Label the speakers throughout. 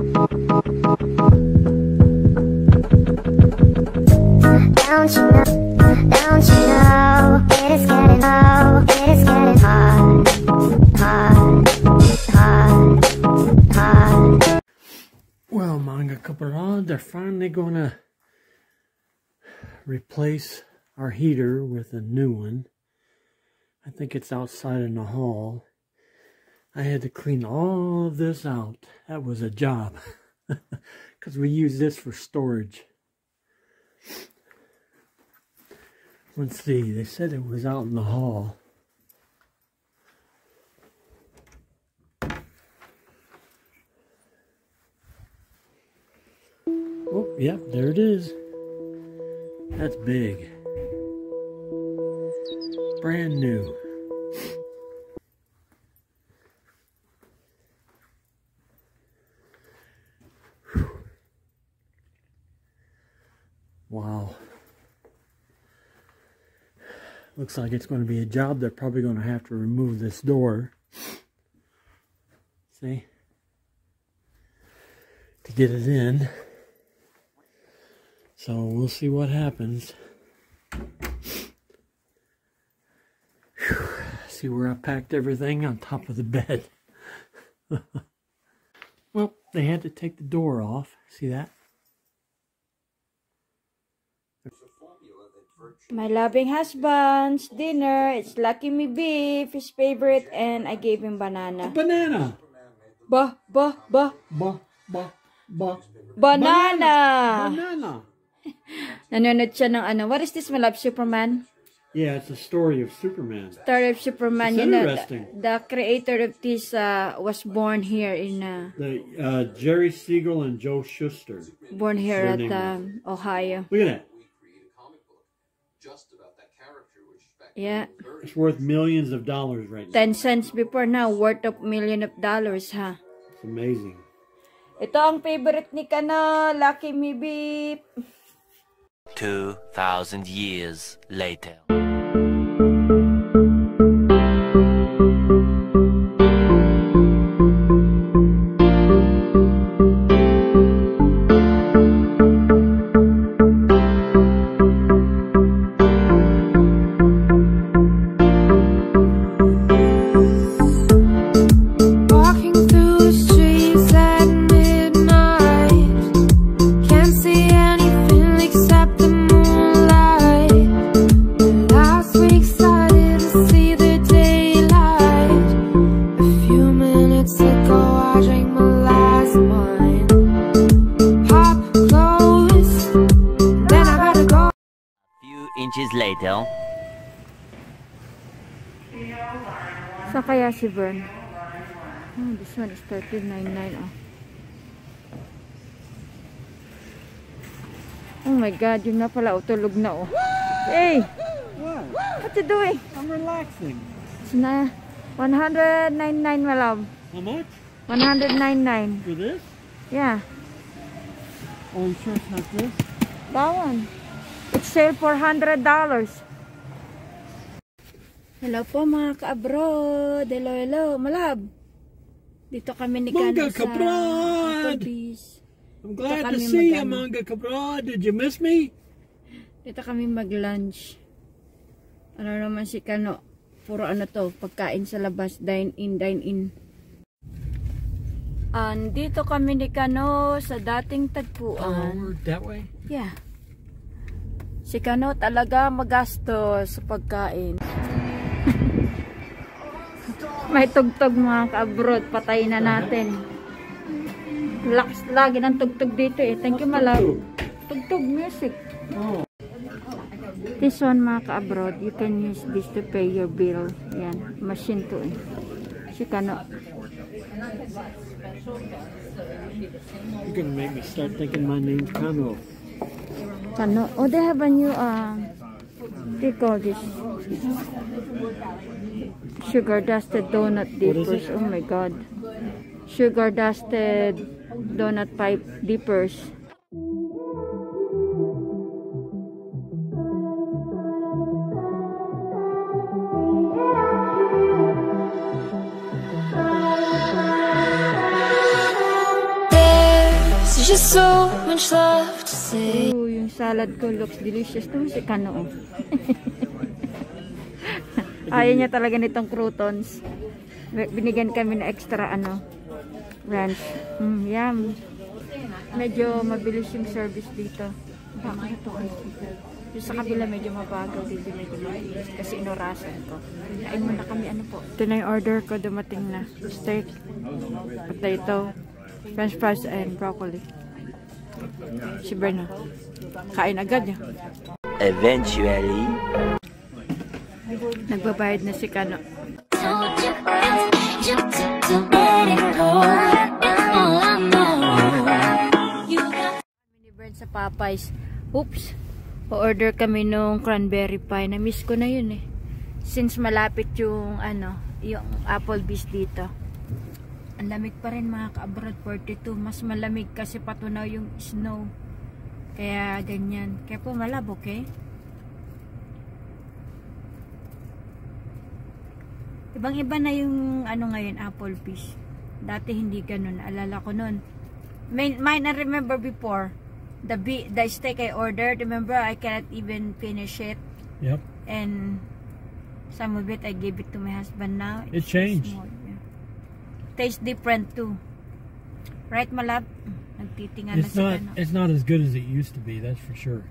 Speaker 1: Well, manga kaparad, they're finally gonna replace our heater with a new one. I think it's outside in the hall. I had to clean all of this out. That was a job. Because we use this for storage. Let's see, they said it was out in the hall. Oh, yep, there it is. That's big. Brand new. Whew. Wow. Looks like it's going to be a job. They're probably going to have to remove this door. See? To get it in. So we'll see what happens. Whew. See where I packed everything on top of the bed. well, they had to take the door off. See that?
Speaker 2: My loving husband's dinner. It's Lucky Me Beef, his favorite, and I gave him banana.
Speaker 1: Banana!
Speaker 2: Ba, ba, ba.
Speaker 1: Ba, ba, ba.
Speaker 2: Banana!
Speaker 1: Banana!
Speaker 2: Nanonood siya ng ano. What is this, my love? Superman?
Speaker 1: Yeah, it's a story of Superman.
Speaker 2: Story of Superman.
Speaker 1: It's
Speaker 2: You know,
Speaker 1: interesting.
Speaker 2: the, the creator of this uh, was born here in uh,
Speaker 1: The uh, Jerry Siegel and Joe Schuster.
Speaker 2: born here at um, Ohio.
Speaker 1: Look at that.
Speaker 2: Yeah.
Speaker 1: It's worth millions of dollars right now.
Speaker 2: 10 cents before now, worth of million of dollars, ha?
Speaker 1: It's amazing.
Speaker 2: Ito ang favorite ni Kano, Lucky Me Beef.
Speaker 3: 2,000 years later.
Speaker 2: Oh, this one is 13.99 oh. Oh my god, yun na pala, oh, tulog na oh. Hey,
Speaker 1: What?
Speaker 2: what you doing?
Speaker 1: I'm relaxing.
Speaker 2: It's na 199 my love.
Speaker 1: How much?
Speaker 2: 199.
Speaker 1: For this?
Speaker 2: Yeah,
Speaker 1: Oh, you sure it's not this?
Speaker 2: that one. It's sale for $100. Hello po mga ka-abroad. Hello, hello. Malab. Dito kami ni
Speaker 1: ka-abroad!
Speaker 2: Applebee's.
Speaker 1: I'm glad to see you,
Speaker 2: mag-ano.
Speaker 1: Manga Cabra. Did you miss me?
Speaker 2: Dito kami mag-lunch. Ano naman si Kano? Puro ano to, pagkain sa labas, dine in, dine in. Andito kami ni Kano sa dating
Speaker 1: Oh,
Speaker 2: tagpuan.
Speaker 1: we're that way?
Speaker 2: Yeah. Si Kano talaga magastos sa pagkain. May tugtog mga ka-abroad, patayin na natin. Lakas lagi ng tugtog dito eh. Thank you, malab. Tugtog music.
Speaker 1: Oh.
Speaker 2: This one mga ka-abroad, you can use this to pay your bill. Yan, machine to eh. Si Kano.
Speaker 1: You're gonna make me start thinking my name's Kano.
Speaker 2: Kano. Oh, they have a new, uh, they call this sugar dusted donut
Speaker 1: What is
Speaker 2: dippers. Oh my god. Sugar dusted donut pipe dippers.
Speaker 4: just so much left to say.
Speaker 2: Ooh, yung salad ko looks delicious. Ito si Kano. oh. Ayaw niya talaga nitong croutons. Binigyan kami na extra ano, ranch. Mm, yum. Medyo mabilis yung service dito. Yung sa kabila medyo mabagal dito medyo mabilis kasi inorasan ko. Kain muna kami ano po. Ito na yung order ko dumating na. Steak, potato, french fries, and broccoli. Si Berna. Kain agad niya.
Speaker 3: Eventually.
Speaker 2: Nagbabayad na si Kano. Ni Brent sa Popeyes. Oops. O-order kami nung cranberry pie. Na-miss ko na yun eh. Since malapit yung ano, yung Applebee's dito. Ang lamig pa rin mga ka-abroad 42. Mas malamig kasi patunaw yung snow. Kaya ganyan. Kaya po malabok eh. Ibang iba na yung ano ngayon Applebee's. Dati hindi ganun. Alala ko nun. May, mine I remember before. The bi- the steak I ordered, remember I cannot even finish it
Speaker 1: Yep.
Speaker 2: and some of it I gave it to my husband now.
Speaker 1: It changed.
Speaker 2: small, yeah. Tastes different too. Right, malab? Nagtitinga na
Speaker 1: It's
Speaker 2: si
Speaker 1: not. It's not as good as it used to be. That's for sure.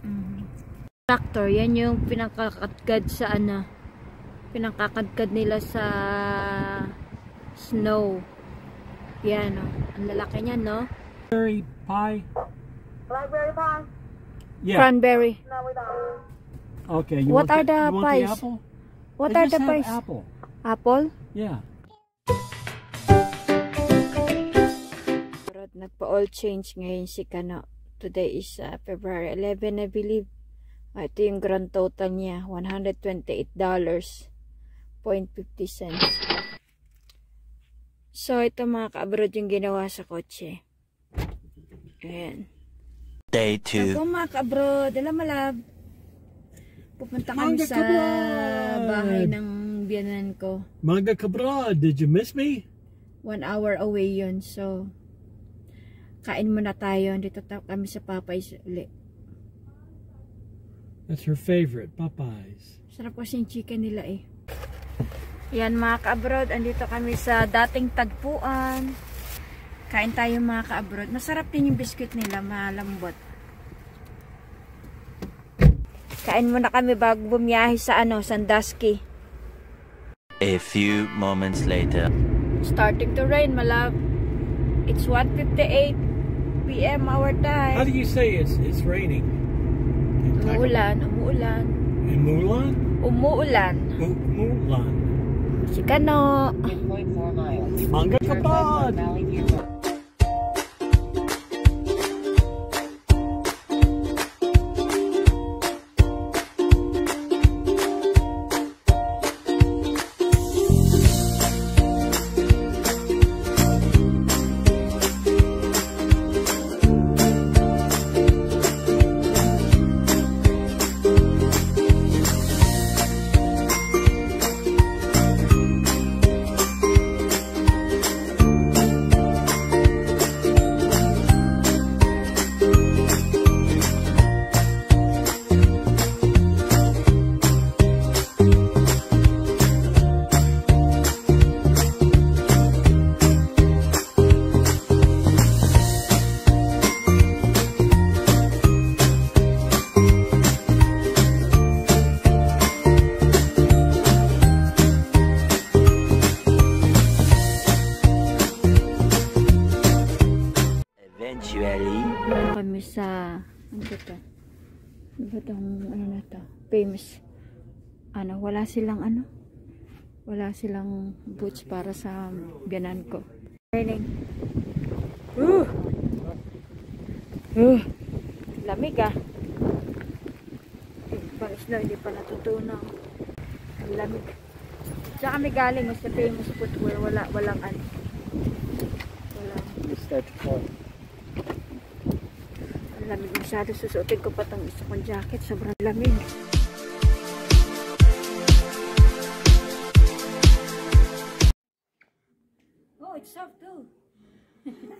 Speaker 2: Tractor, yan yung pinakakadkad sa ano. Pinakakadkad nila sa snow. Yan, oh. Ang lalaki niya, no?
Speaker 1: Berry pie.
Speaker 5: Blackberry pie?
Speaker 1: Yeah.
Speaker 2: Cranberry.
Speaker 5: No, we don't.
Speaker 1: Okay. You
Speaker 2: What
Speaker 1: want
Speaker 2: are the
Speaker 1: you want
Speaker 2: pies?
Speaker 1: apple?
Speaker 2: What
Speaker 1: They
Speaker 2: are the pies?
Speaker 1: Apple.
Speaker 2: Apple?
Speaker 1: Yeah.
Speaker 2: Nagpa-all change ngayon si Kano. Today is uh, February 11, I believe. Ah, ito yung grand total niya. $128.50. So, ito mga ka-abroad yung ginawa sa kotse. Ayan.
Speaker 3: Day
Speaker 2: Ako
Speaker 3: 2.
Speaker 2: mga ka-abroad, alam malab. Pupunta kami
Speaker 1: Mga
Speaker 2: sa
Speaker 1: ka-abroad!
Speaker 2: bahay ng biyanan ko.
Speaker 1: Manga cabra. Did you miss me?
Speaker 2: One hour away yun. So, kain muna tayo. Dito ta- kami sa Popeyes uli.
Speaker 1: That's her favorite. Popeyes.
Speaker 2: Sarap kasi yung chicken nila eh. Yan mga ka-abroad, andito kami sa dating tagpuan. Kain tayo mga ka-abroad. Masarap din yung biscuit nila, malambot. Kain muna kami bago bumiyahe sa ano, Sandusky.
Speaker 3: A few moments later.
Speaker 2: Starting to rain, malab. It's 1.58 p.m. our
Speaker 1: How do
Speaker 2: time.
Speaker 1: you say it's it's raining?
Speaker 2: Umuulan, umuulan.
Speaker 1: In Mulan?
Speaker 2: Umuulan.
Speaker 1: Mu- Mulan.
Speaker 2: Si Kano.
Speaker 1: Manga cabra.
Speaker 2: Wala silang ano? Wala silang boots para sa biyanan ko. Raining. Uh! Uh! Lamig ah. Panis na, hindi pa natutunaw. Ang lamig. Saan kami galing? Mas sa famous footwear. Wala, walang ano. Walang Ang lamig masyado. Susuotin ko pa itong isa kong jacket. Sobrang lamig.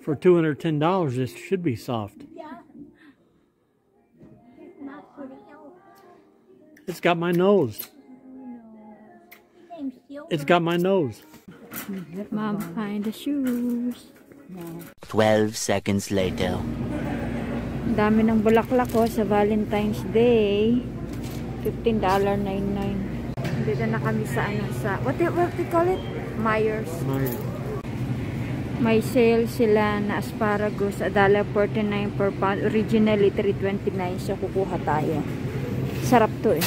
Speaker 1: For $210, this should be soft. Yeah. It's got my nose. It's got my nose.
Speaker 2: Mom, find the shoes.
Speaker 3: 12 seconds later.
Speaker 2: Ang dami ng bulaklak ko sa Valentine's Day. $15.99. Dito na kami sa ano sa what do, what do you call it? Myers.
Speaker 1: My,
Speaker 2: May sale sila na asparagus $1.49 per pound. Originally $3.29 so kukuha tayo. Sarap to eh.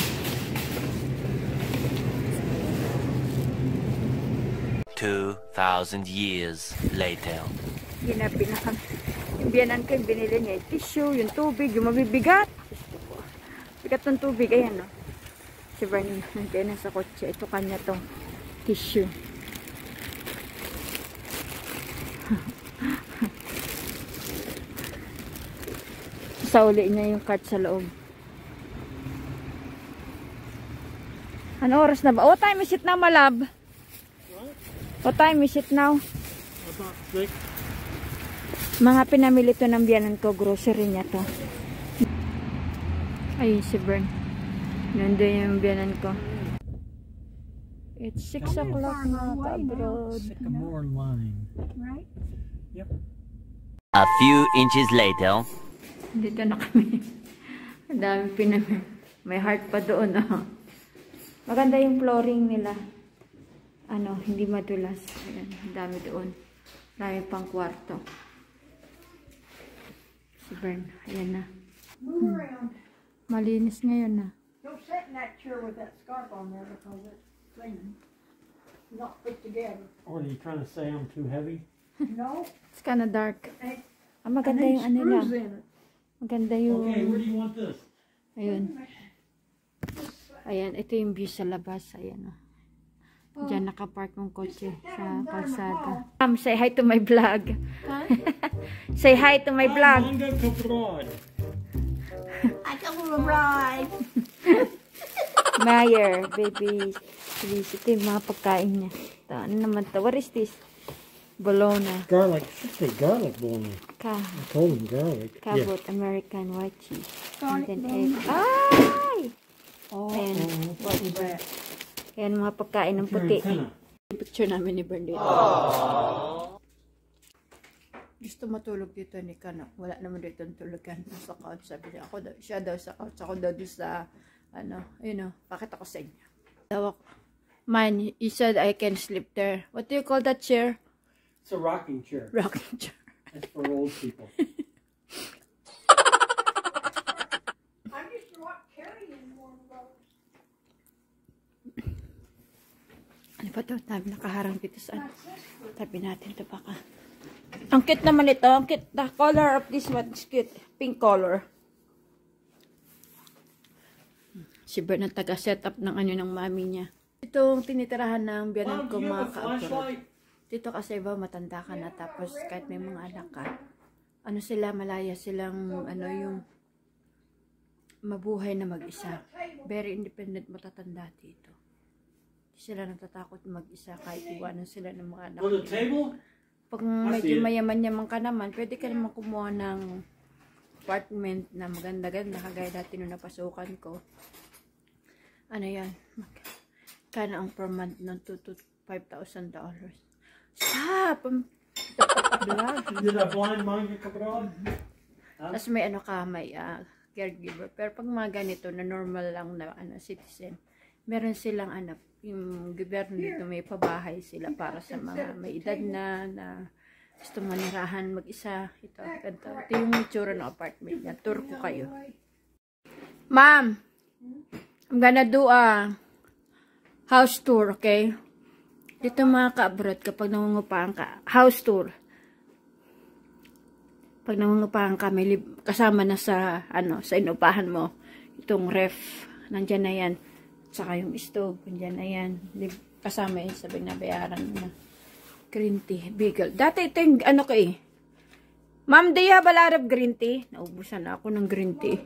Speaker 3: 2,000 years later.
Speaker 2: Ginabi na kami. Yung biyanan ko, yung binili niya, yung tissue, yung tubig, yung mabibigat. Bigat ng tubig, ayan no. Si Bernie, nandiyan na sa kotse. Ito kanya tong tissue. Sauli niya yung cart sa loob. Ano oras na ba? What time is it now, malab? What time is it now? Mga pinamili to ng biyanan ko, grocery niya to. Ayun si Bern. Nandun yung biyanan ko. It's 6 o'clock na abroad.
Speaker 1: Sycamore line.
Speaker 3: A few inches later.
Speaker 2: Dito na kami. Ang dami pinamili. May heart pa doon. Oh. Maganda yung flooring nila. Ano, hindi madulas. Ayan, ang dami doon. Marami pang kwarto. Si Bern, ayan na. Hmm. Malinis ngayon na.
Speaker 5: Don't sit in that chair with that scarf on there because it's clean. Not put together.
Speaker 1: Or are you trying to say I'm too heavy?
Speaker 5: No,
Speaker 2: It's kinda dark.
Speaker 5: Hey,
Speaker 2: Ah, maganda
Speaker 5: and
Speaker 2: yung ano lang. Maganda yung...
Speaker 1: Okay, where do you want this?
Speaker 2: Ayun. Ayan, ito yung view sa labas. Ayan o. Diyan nakapark ng kotse sa kalsada. Um, say hi to my vlog. say hi to my vlog.
Speaker 1: Manga Kaprad.
Speaker 5: I come from ride.
Speaker 2: Mayer, baby. Please, ito yung mga pagkain niya. Ito, ano naman to? What is this? Bologna.
Speaker 1: Garlic. Should say garlic bologna.
Speaker 2: Ka
Speaker 1: I told him garlic.
Speaker 2: kabot, American white cheese. And then egg. Ay!
Speaker 1: Oh,
Speaker 2: Ayan.
Speaker 1: oh,
Speaker 2: What is that? Ayan, mga pagkain ng puti. Picture namin ni Bern dito. Gusto matulog dito ni Kana. Wala naman dito ang tulugan. Sa couch. Sabi niya, ako daw, siya daw sa couch. Ako daw doon sa, ano, yun o, pakita ko sa inyo. Daw ako. Man, you said I can sleep there. What do you call that chair?
Speaker 1: It's a rocking chair.
Speaker 2: Rocking chair.
Speaker 1: It's for old people.
Speaker 5: I'm just not carrying of those.
Speaker 2: Ano ba to? Tabi nakaharang dito sa ano. Tabi natin to baka. Ang cute naman ito. Ang cute. The color of this one is cute. Pink color. Si Bern ang taga-setup ng ano ng mami niya. Itong tinitirahan ng biyanan ko mga ka-abroad. Dito kasi ba matanda ka na tapos kahit may mga anak ka. Ano sila, malaya silang ano yung mabuhay na mag-isa. Very independent matatanda dito. Hindi sila natatakot mag-isa kahit iwanan sila ng mga anak.
Speaker 1: On the
Speaker 2: nila.
Speaker 1: table?
Speaker 2: Pag medyo mayaman-yaman ka naman, pwede ka naman kumuha ng apartment na maganda-ganda kagaya dati nung napasukan ko. Ano yan? Kana ang per month ng 2 to 5,000 dollars. Stop!
Speaker 1: You're a blind manga Kaprad?
Speaker 2: Tapos may ano ka, may ah, caregiver. Pero pag mga ganito na normal lang na ano, citizen, meron silang ano, yung gobyerno dito may pabahay sila para sa mga may edad na na gusto manirahan mag-isa. Ito, ganito. Ito yung itsura ng apartment niya. Tour ko kayo. Ma'am, I'm gonna do a house tour, okay? Dito mga ka-abroad, kapag nangungupahan ka, house tour pag nangungupahan ka, may kasama na sa, ano, sa inupahan mo, itong ref, nandyan na yan. Saka yung stove, nandyan na yan. Kasama yun, sabi na bayaran mo na. Green tea, bagel. Dati ito yung, ano ko eh. Ma'am, do you have a lot of green tea? Naubusan na ako ng green tea.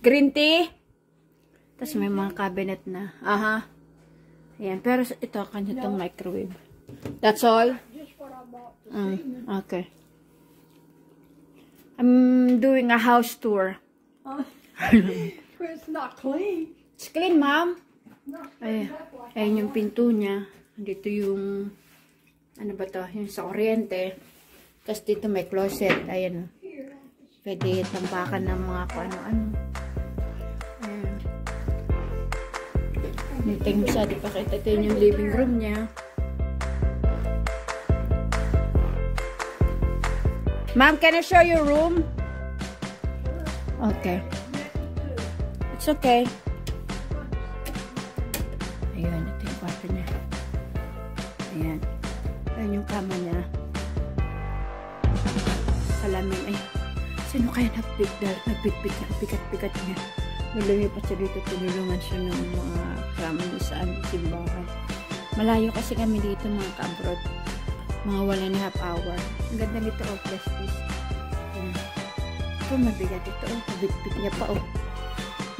Speaker 2: Green tea? Tapos may mga cabinet na. Aha. Ayan, pero ito, kanya itong microwave. That's all? Mm, okay. doing a house tour.
Speaker 5: It's not clean.
Speaker 2: It's clean, ma'am.
Speaker 5: Not
Speaker 2: Ay,
Speaker 5: that way.
Speaker 2: ayun yung pinto niya. Dito yung, ano ba to, yung sa kuryente. Tapos dito may closet. Ayan. oh. Pwede tampakan ng mga kung ano-ano. Niteng siya, di pa kita ito yun yung living room niya. Ma'am, can I show your room? Okay. It's okay. Ayan, ito yung kwarto niya. Ayan. Ayan yung kama niya. Salamin. Ay, sino kaya nagpigdal? Nagpigpikat, pikat-pikat niya. Malumi pa siya dito. Tinulungan siya ng mga kasama niya sa aming simbahan. Malayo kasi kami dito mga ka-abroad. Mga one and half hour. Ang ganda nito, oh, plus this. Ayan. Ito, mabigat ito. Oh, bit niya pa, oh.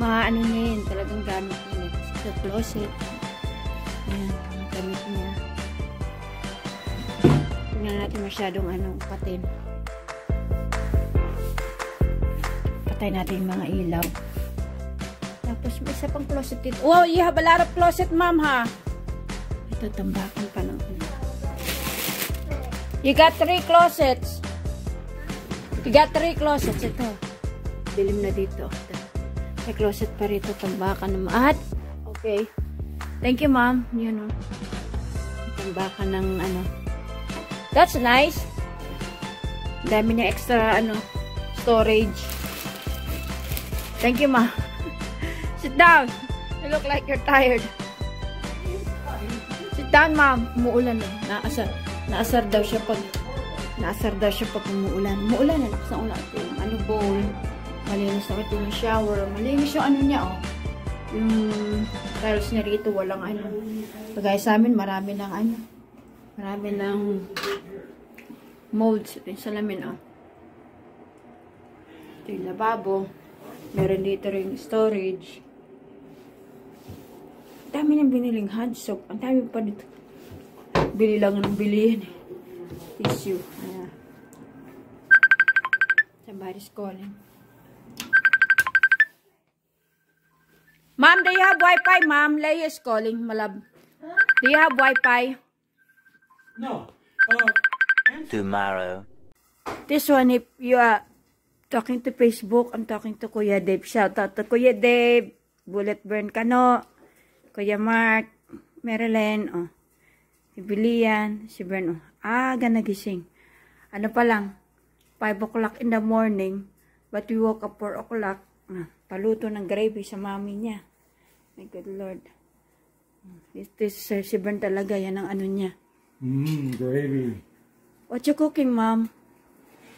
Speaker 2: Mga ano niya yun, talagang gamit niya. Kasi sa closet. Ayan, mga gamit niya. Tingnan natin masyadong anong patin. Patay natin mga ilaw. Tapos may isa pang closet dito. Wow, you have a lot of closet, ma'am, ha? Ito, tambakan pa ng ano. You got three closets. You got three closets. Ito. Dilim na dito. Ito. May closet pa rito. Tambakan ng maat. Okay. Thank you, ma'am. Yun, oh. Tambakan ng ano. That's nice. Dami niya extra, ano, storage. Thank you, ma. Sit down. You look like you're tired. Sit down, ma'am. Umuulan eh. Naasar, naasar daw siya pag naasar daw siya pag umuulan. Umuulan na, lakas ng ulan. Ano, bowl. Malinis na ito yung shower. Malinis yung ano niya, oh. Yung tiles niya rito, walang ano. Pagaya sa amin, marami ng ano. Marami ng molds. Yung salamin, oh. Ito yung lababo. Meron dito rin storage. Dami niyang biniling hand soap. Ang dami pa dito. Bili lang ng bilihin. eh. Tissue. Ayan. Somebody's calling. Ma'am, do you have wifi, ma'am? Leia is calling, malab. Do you have wifi?
Speaker 1: No. Uh,
Speaker 3: Tomorrow.
Speaker 2: This one, if you are talking to Facebook, I'm talking to Kuya Dave. Shout out to Kuya Dave, Bullet Burn Kano, Kuya Mark, Marilyn, oh. Si Bilian, si Bern, oh. Aga nagising. Ano pa lang, 5 o'clock in the morning, but we woke up 4 o'clock. Ah, paluto ng gravy sa mami niya. My good Lord. This, this uh, si Bern talaga, yan ang ano niya.
Speaker 1: mmm, gravy.
Speaker 2: What you cooking, mom?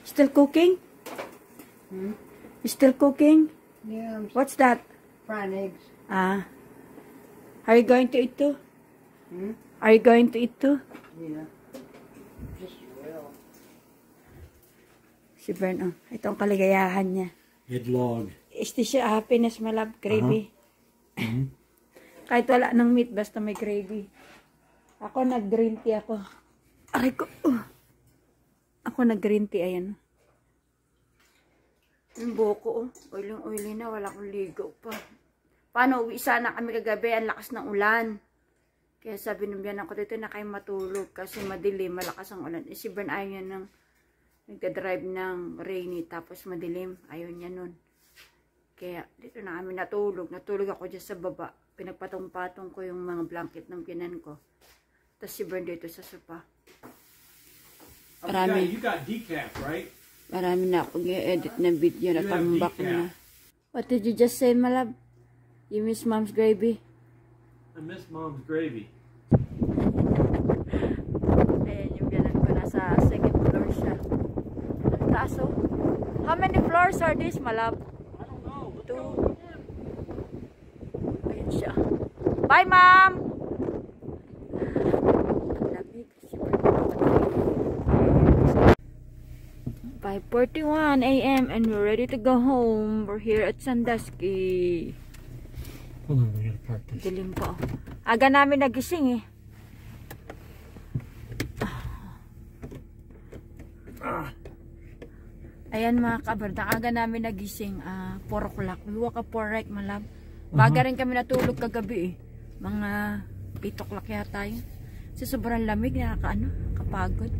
Speaker 2: Still cooking? You still cooking?
Speaker 5: Yeah, I'm
Speaker 2: What's that?
Speaker 5: frying eggs.
Speaker 2: Ah. Are you going to eat too?
Speaker 5: Hmm?
Speaker 2: Are you going to eat too?
Speaker 5: Yeah. Just well.
Speaker 2: Si Bern, oh. Itong kaligayahan niya.
Speaker 1: Headlog.
Speaker 2: Is this your happiness, my love? Gravy? Kahit wala ng meat, basta may gravy. Ako nag-green tea ako. Aray ko. uh. Ako nag-green tea, ayan. Yung buko, oh. Oiling-oily na, wala akong ligo pa. Paano, uwi sana kami kagabi, ang lakas ng ulan. Kaya sabi ng biyanan ko dito na kayo matulog kasi madilim, malakas ang ulan. Eh, si Bern ayaw niya ng nagda-drive ng rainy tapos madilim. Ayaw niya nun. Kaya dito na kami natulog. Natulog ako dyan sa baba. Pinagpatong-patong ko yung mga blanket ng pinan ko. Tapos si Bern dito sa sopa. Marami,
Speaker 1: You got decaf, right?
Speaker 2: marami na akong i-edit na video na comeback na. What did you just say, my love? You miss mom's gravy?
Speaker 1: I miss mom's gravy.
Speaker 2: Ayan yung biyanan ko. Nasa second floor siya. Ang taas oh. How many floors are these, my love?
Speaker 1: I don't know.
Speaker 2: Two. Ayan siya. Bye, lamig. Super 5.41 a.m. and we're ready to go home. We're here at Sandusky.
Speaker 1: Park this.
Speaker 2: Dilim pa. oh. Aga namin nagising eh. Ayan mga kabrad, ang aga namin nagising, ah 4 o'clock. We woke up 4 right, malab. Baga rin kami natulog kagabi eh. Mga 8 o'clock yata yun. Sa sobrang lamig, nakakaano, kapagod.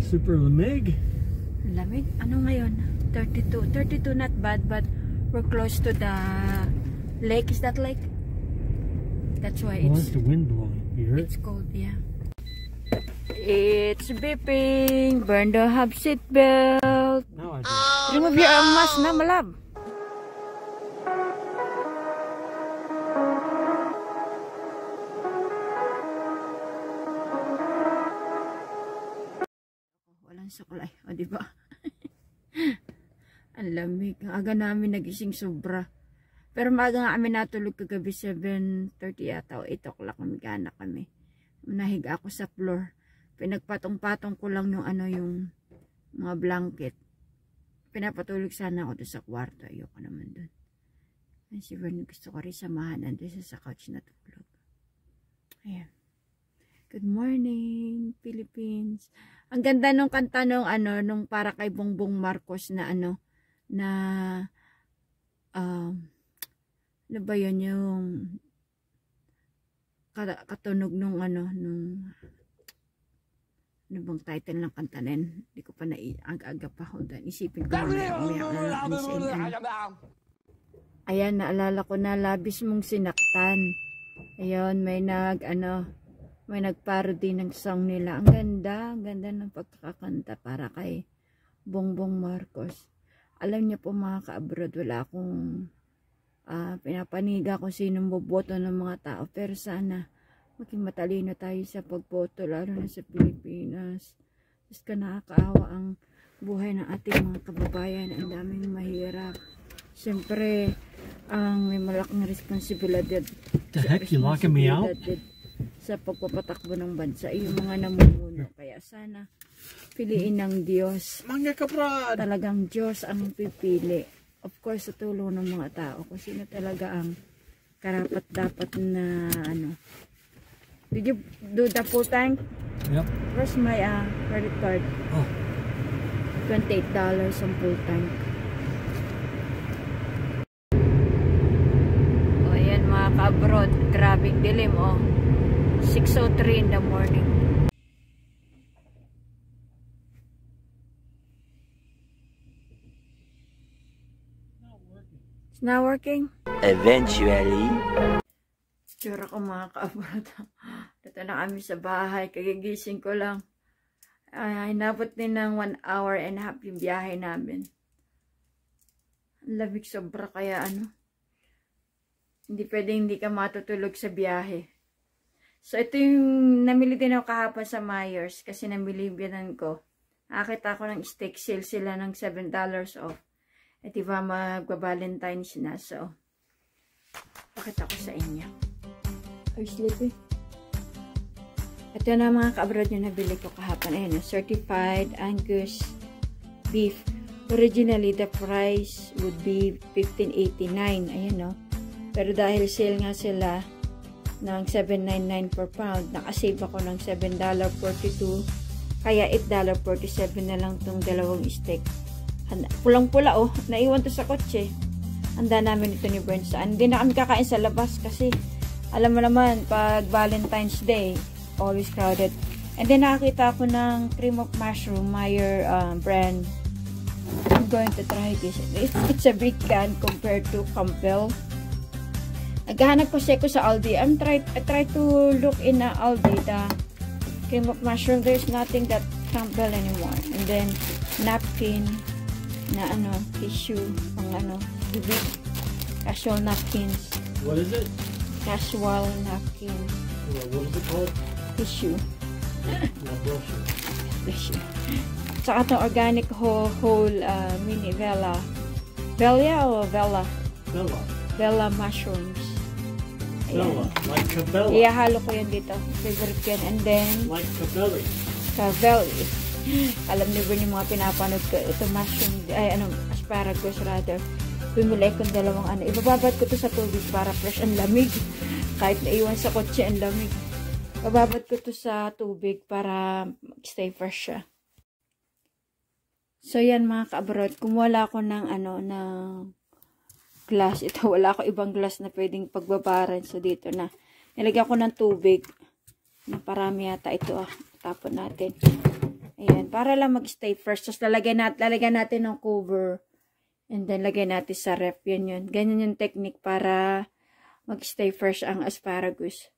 Speaker 1: Super lamig.
Speaker 2: Lamig? Ano ngayon? 32. 32 not bad, but we're close to the lake. Is that lake? That's why
Speaker 1: Well,
Speaker 2: it's
Speaker 1: the wind blowing. You hear it?
Speaker 2: It's cold, yeah. It's beeping. Burn the hub seat belt.
Speaker 1: Now I do.
Speaker 2: Remove your arm mask na, malab. Walang suklay. O, di ba? Ang lamig. Ang aga namin nagising sobra. Pero maaga nga kami natulog kagabi 7.30 yata o 8 o'clock kami gana kami. Nahiga ako sa floor. Pinagpatong-patong ko lang yung ano yung mga blanket. Pinapatulog sana ako doon sa kwarto. Ayoko naman doon. Ay, si Vern gusto ko rin samahan. Nandun sa couch na tulog. Ayan. Good morning, Philippines. Ang ganda nung kanta nung ano, nung para kay Bongbong Marcos na ano, na um, ano ba yun yung ka- katunog nung ano, nung ano bang title ng kanta na yun? Hindi ko pa na aga-aga pa. Hold on. Isipin ko mamaya. Umiyak na lang sa. Ayan, naalala ko na labis mong sinaktan. Ayun, may nag, ano, may nagparody ng song nila. Ang ganda, ang ganda ng pagkakanta para kay Bongbong Marcos. Alam niyo po mga ka-abroad, wala akong ah, pinapaniga kung sinong boboto ng mga tao. Pero sana, maging matalino tayo sa pagboto, lalo na sa Pilipinas. Mas ka nakakaawa ang buhay ng ating mga kababayan. Ang daming mahirap. Siyempre, ang may malaking responsibilidad.
Speaker 1: The heck, you locking me out?
Speaker 2: Sa pagpapatakbo ng bansa, ay yung mga namumuno. Kaya sana, piliin ng Diyos.
Speaker 1: Mga kabrad!
Speaker 2: Talagang Diyos ang pipili. Of course, sa tulong ng mga tao. Kung sino talaga ang karapat dapat na ano. Did you do the full tank?
Speaker 1: Yep.
Speaker 2: Where's my uh, credit card?
Speaker 1: Oh.
Speaker 2: $28 ang full tank. O, oh, ayan mga ka-abroad. Grabing dilim, oh. 6.03 in the morning. It's not working?
Speaker 3: Eventually.
Speaker 2: Tsura ko mga ka-abroad. Dito na kami sa bahay. Kagigising ko lang. Ay, inabot din ng one hour and a half yung biyahe namin. Ang lamig sobra kaya ano. Hindi pwedeng hindi ka matutulog sa biyahe. So, ito yung namili din ako kahapon sa Myers kasi namili biyanan ko. Nakakita ko ng steak sale sila ng $7 off. Eh, di ba magba-Valentine's na. So, pakita ko sa inyo. Are you sleepy? Ito na mga ka-abroad yung nabili ko kahapon. Ayan, certified Angus beef. Originally, the price would be $15.89. Ayan, no? Pero dahil sale nga sila ng $7.99 per pound, nakasave ako ng $7.42. Kaya $8.47 na lang tong dalawang steak. Pulang-pula, oh. Naiwan to sa kotse. Handa namin ito ni Bern saan. Hindi na kami kakain sa labas kasi alam mo naman, pag Valentine's Day, always crowded. And then nakakita ako ng cream of mushroom, Meyer uh, brand. I'm going to try this. It's, a big can compared to Campbell. Naghahanap ko siya ko sa Aldi. I'm try, I try to look in uh, Aldi the cream of mushroom. There's nothing that Campbell anymore. And then napkin na ano, tissue, pang ano, bibig, casual napkins,
Speaker 1: What is it?
Speaker 2: casual napkin,
Speaker 1: What what is it called?
Speaker 2: tissue.
Speaker 1: My brochure.
Speaker 2: tissue. Tsaka itong organic whole, whole uh, mini Vela. Velia o Vela?
Speaker 1: Bella.
Speaker 2: Vela mushrooms.
Speaker 1: Bella. Like Cabela.
Speaker 2: Ihahalo ko yan dito. Favorite yan. And then,
Speaker 1: Like Cabelli.
Speaker 2: Cavelli. Alam niyo ba yung mga pinapanood ko? Ito mushroom, ay ano, asparagus rather. Bumili ko ng dalawang ano. Ibababad ko to sa tubig para fresh ang lamig. Kahit naiwan sa kotse ang lamig. Bababad ko to sa tubig para stay fresh siya. So, yan mga ka-abroad. Kumuha ako ng ano, ng glass. Ito, wala ako ibang glass na pwedeng pagbabaran. So, dito na. Nilagyan ko ng tubig. Naparami yata ito ah. Tapon natin. Ayan. Para lang mag-stay fresh. Tapos lalagyan natin, lalagyan natin ng cover. And then, lagyan natin sa ref. Yan yun. Ganyan yung technique para mag-stay fresh ang asparagus.